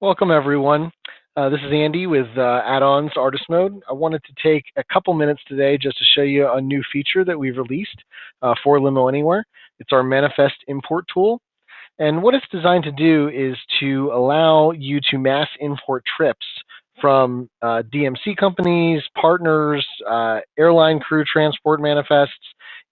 Welcome, everyone. Uh, this is Andy with uh, Add-ons ArtusMode. I wanted to take a couple minutes today just to show you a new feature that we've released uh, for Limo Anywhere. It's our Manifest Import tool. And what it's designed to do is to allow you to mass import trips from uh, DMC companies, partners, uh, airline crew transport manifests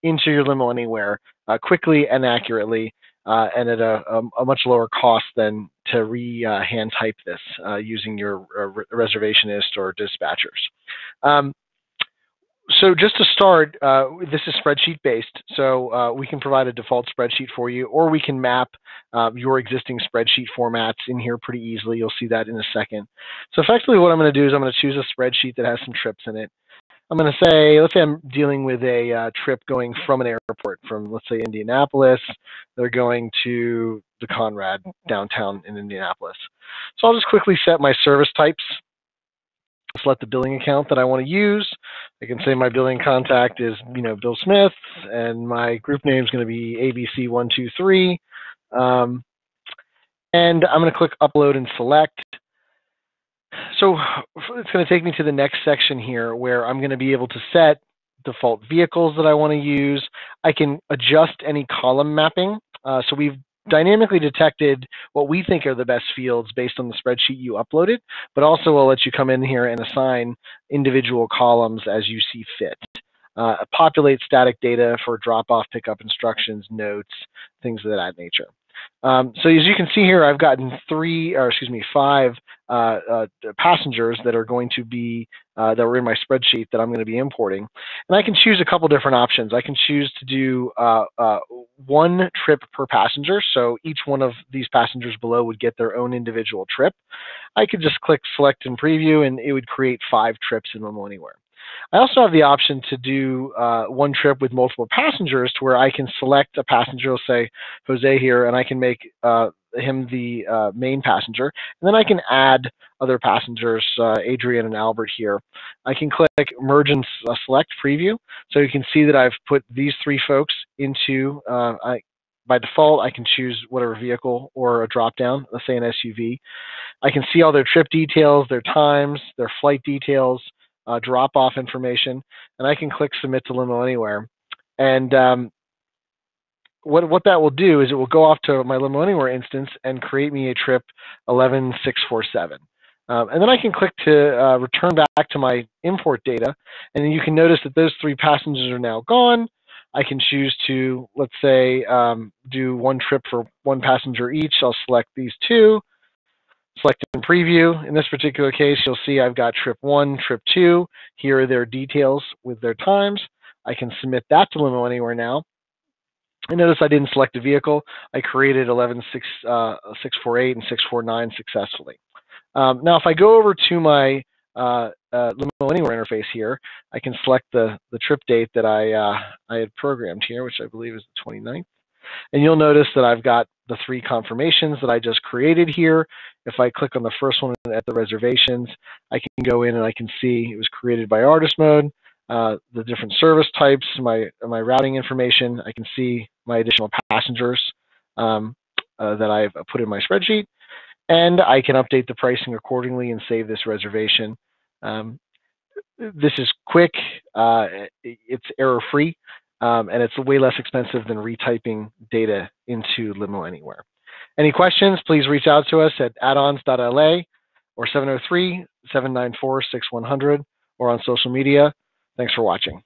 into your Limo Anywhere uh, quickly and accurately uh, and at a, a, a, much lower cost than to re-hand uh, type this uh, using your uh, reservationist or dispatchers. Um, so just to start, uh, this is spreadsheet based, so we can provide a default spreadsheet for you, or we can map your existing spreadsheet formats in here pretty easily. You'll see that in a second. So effectively what I'm going to do is I'm going to choose a spreadsheet that has some trips in it. I'm going to say, let's say I'm dealing with a uh, trip going from an airport, from let's say Indianapolis. They're going to the Conrad downtown in Indianapolis. So I'll just quickly set my service types. Select the billing account that I want to use. I can say my billing contact is, you know, Bill Smith, and my group name is going to be ABC123. Um, and I'm going to click Upload and Select. So it's going to take me to the next section here where I'm going to be able to set default vehicles that I want to use. I can adjust any column mapping. Uh, so we've dynamically detected what we think are the best fields based on the spreadsheet you uploaded, but also we'll let you come in here and assign individual columns as you see fit. Uh, populate static data for drop-off pickup instructions, notes, things of that nature. Um, so as you can see here, I've gotten three, or excuse me, five uh, uh, passengers that are going to be, uh, that were in my spreadsheet that I'm going to be importing. And I can choose a couple different options. I can choose to do uh, uh, one trip per passenger. So each one of these passengers below would get their own individual trip. I could just click select and preview and it would create five trips in Limo Anywhere. I also have the option to do uh, one trip with multiple passengers to where I can select a passenger, say Jose here, and I can make uh, him the uh, main passenger. And then I can add other passengers, uh, Adrian and Albert here. I can click merge and uh, select preview. So you can see that I've put these three folks into, uh, I, by default, I can choose whatever vehicle or a drop down, let's say an SUV. I can see all their trip details, their times, their flight details, uh, drop off information, and I can click submit to Limo Anywhere. And um, what, what that will do is it will go off to my Limo Anywhere instance and create me a trip 11647. Um, and then I can click to uh, return back to my import data, and you can notice that those three passengers are now gone. I can choose to, let's say, um, do one trip for one passenger each. I'll select these two select and preview. In this particular case, you'll see I've got trip one, trip two. Here are their details with their times. I can submit that to Limo Anywhere now. And notice I didn't select a vehicle. I created 11648 uh, and 649 successfully. Um, now, if I go over to my uh, uh, Limo Anywhere interface here, I can select the, the trip date that I, uh, I had programmed here, which I believe is the 29th. And you'll notice that I've got the three confirmations that I just created here. If I click on the first one at the reservations, I can go in and I can see it was created by ArtusMode, uh, the different service types, my, my routing information. I can see my additional passengers um, uh, that I've put in my spreadsheet. And I can update the pricing accordingly and save this reservation. Um, this is quick, uh, it's error free, um, and it's way less expensive than retyping data into Limo Anywhere. Any questions, please reach out to us at addons.la or 703 794 6100 or on social media. Thanks for watching.